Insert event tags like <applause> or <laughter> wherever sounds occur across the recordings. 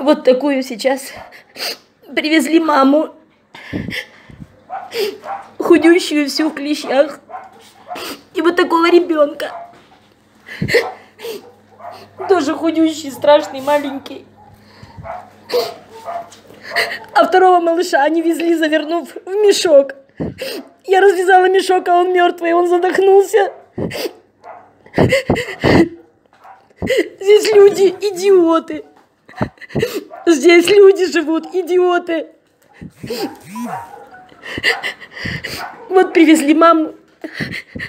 Вот такую сейчас привезли маму. Худющую всю в клещах. И вот такого ребенка. Тоже худющий, страшный, маленький. А второго малыша они везли, завернув в мешок. Я развязала мешок, а он мертвый, он задохнулся. Здесь люди идиоты. Здесь люди живут, идиоты. Вот привезли маму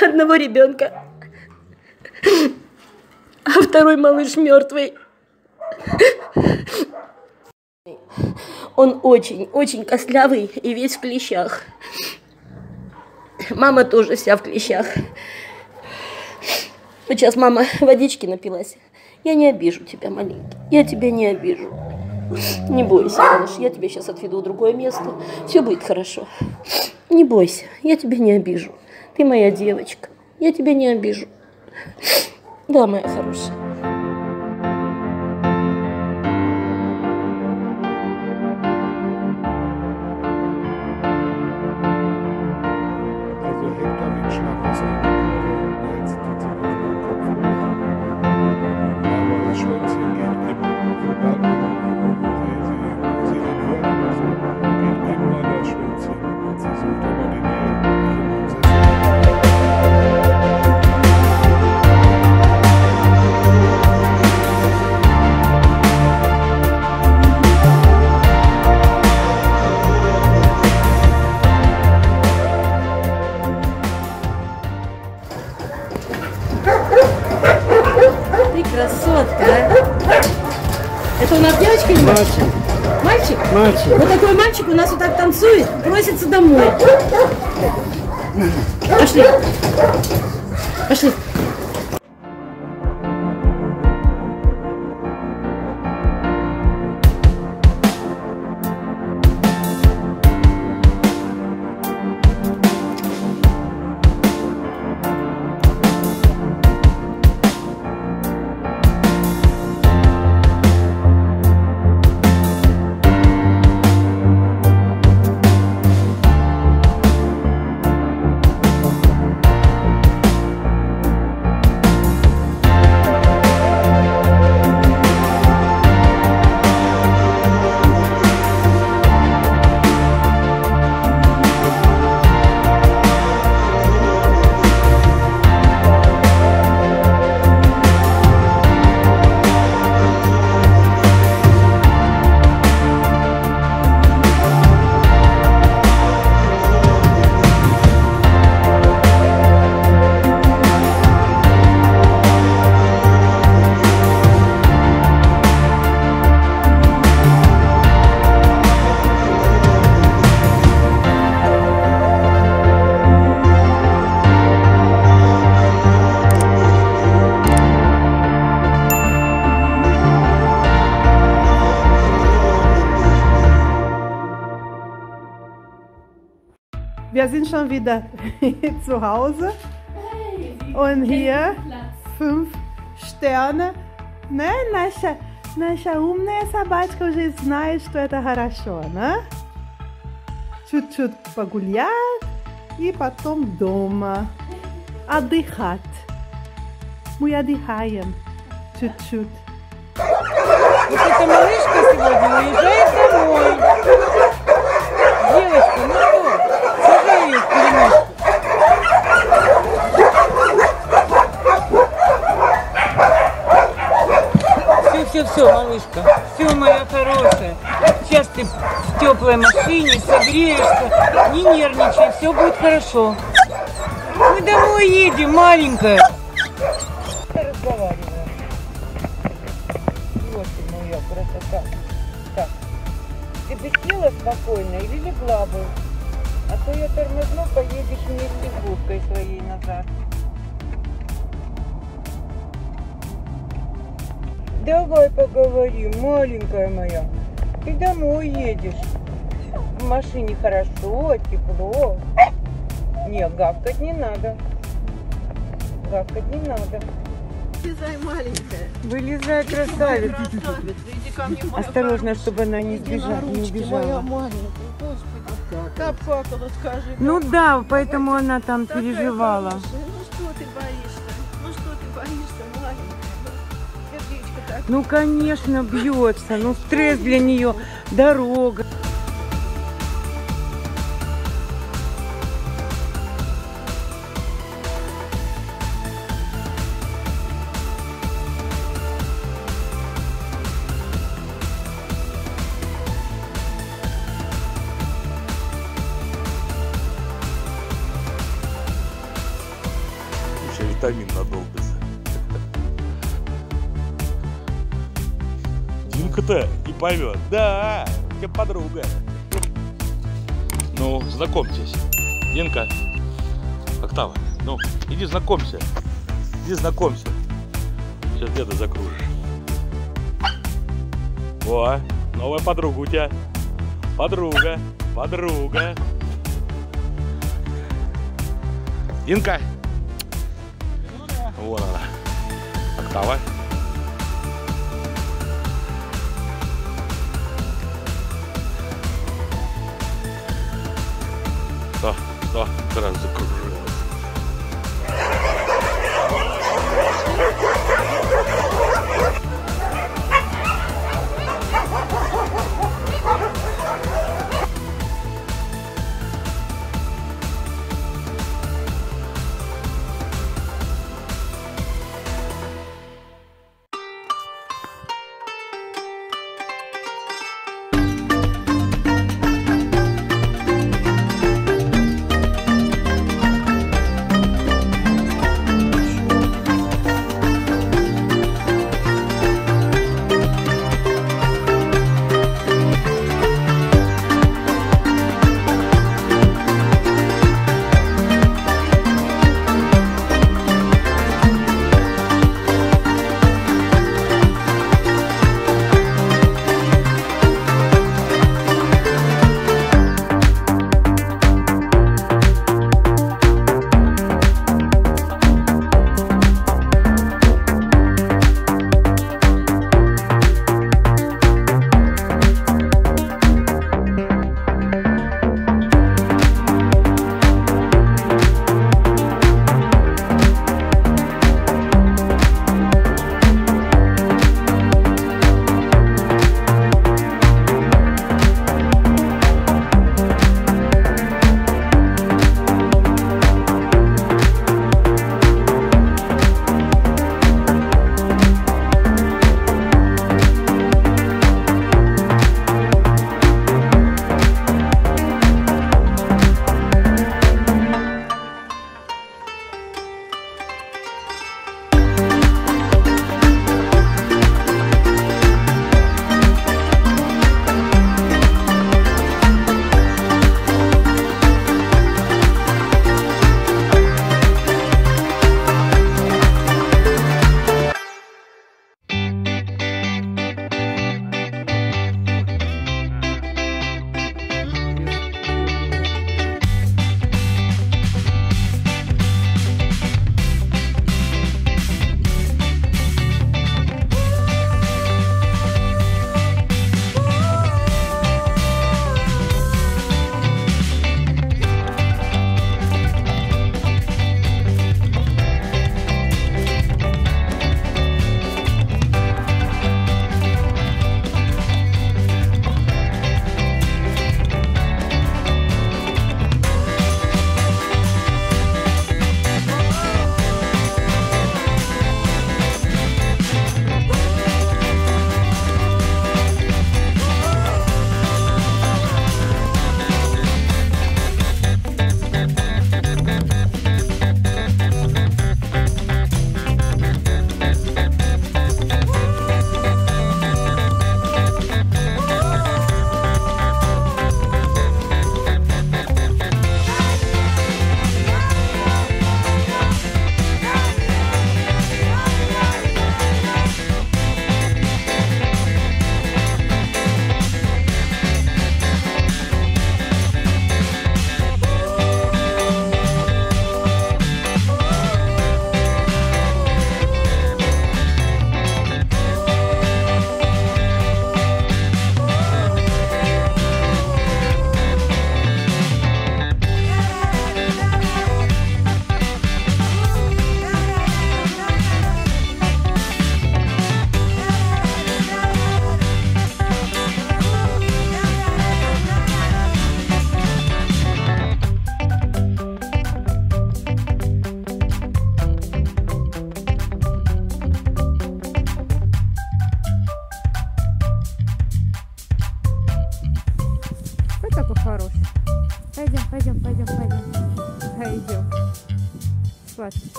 одного ребенка, а второй малыш мертвый. Он очень, очень костлявый и весь в клещах. Мама тоже вся в клещах. Сейчас мама <laughs> водички напилась. Я не обижу тебя, маленький. Я тебя не обижу. Не бойся, малыш, я тебя сейчас отведу в другое место. Все будет хорошо. Не бойся, я тебя не обижу. Ты моя девочка. Я тебя не обижу. Да, моя хорошая. Танцует, просится домой. Пошли. Wir sind schon wieder zu Hause und hier fünf Sterne. Не, наша, наша умная собачка уже знает, что это хорошо, да? Чуть-чуть погулять и потом дома отдыхать. Мы отдыхаем чуть-чуть. Вот эта малышка сегодня уезжает домой. Девочка, Все, все, все, малышка. Все, моя хорошая. Сейчас ты в теплой машине согреешься. Не нервничай, все будет хорошо. Мы домой едем, маленькая. Разговариваем. Вот моя красота. Так, ты бы села спокойно или легла бы? А то я тормозну, поедешь вместе с будкой своей назад. Давай поговорим, маленькая моя. Ты домой едешь. В машине хорошо, тепло. Не, гавкать не надо. Гавкать не надо. Вылезай, маленькая. Вылезай, красавица. Красавица, иди ко мне, моя Осторожно, чтобы она не сбежала, не убежала. маленькая. Господи, как плакала, скажи. Ну да, поэтому она там переживала. Ну что ты боишься? Ну что ты боишься, маленькая? Ну, конечно, бьется. Ну, стресс для нее, дорога. Еще витамин надолбится. Динка-то не поймет. Да, у тебя подруга. Ну, знакомьтесь. Динка. Октава, ну, иди знакомься. Иди знакомься. Сейчас деда закружишь. О, новая подруга у тебя. Подруга, подруга. Динка. Вон она. Октава. からずく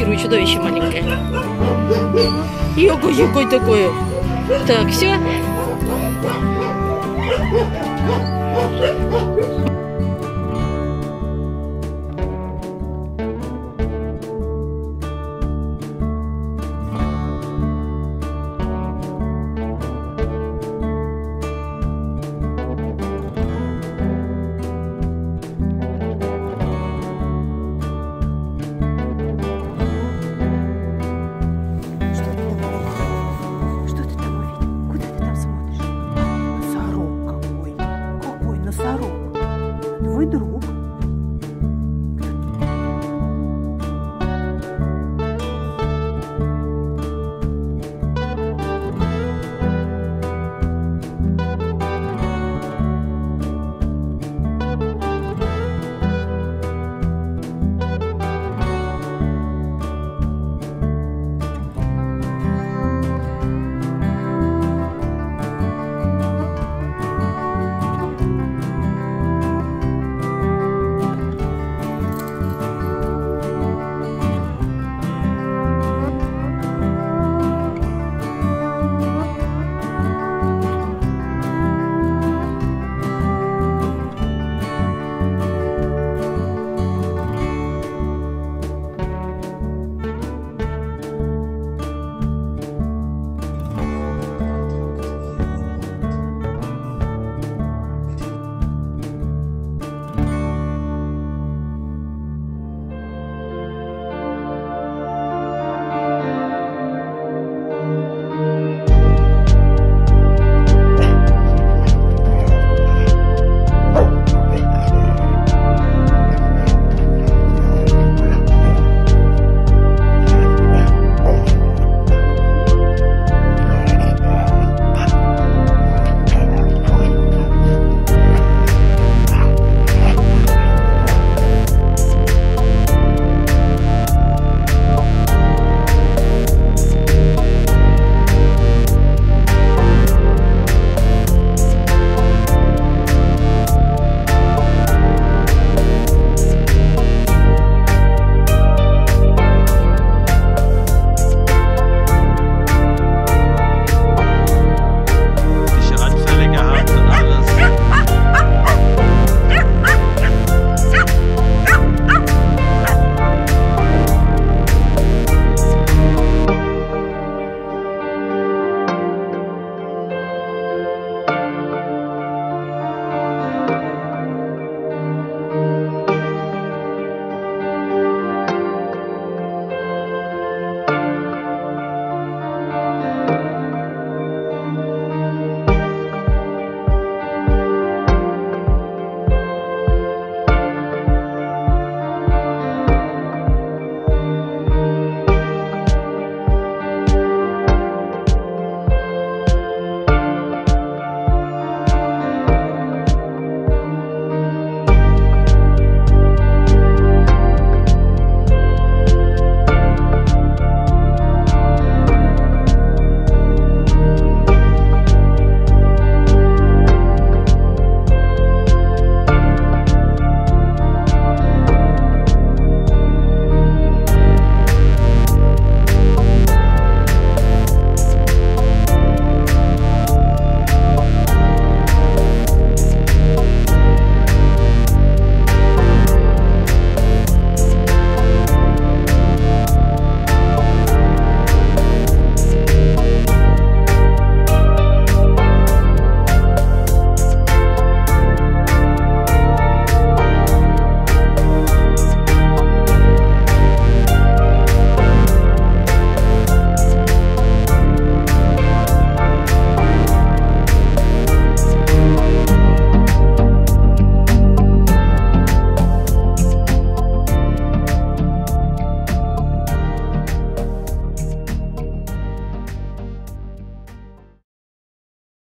сфотографирую, чудовище маленькое. Йогой такое. Так, все.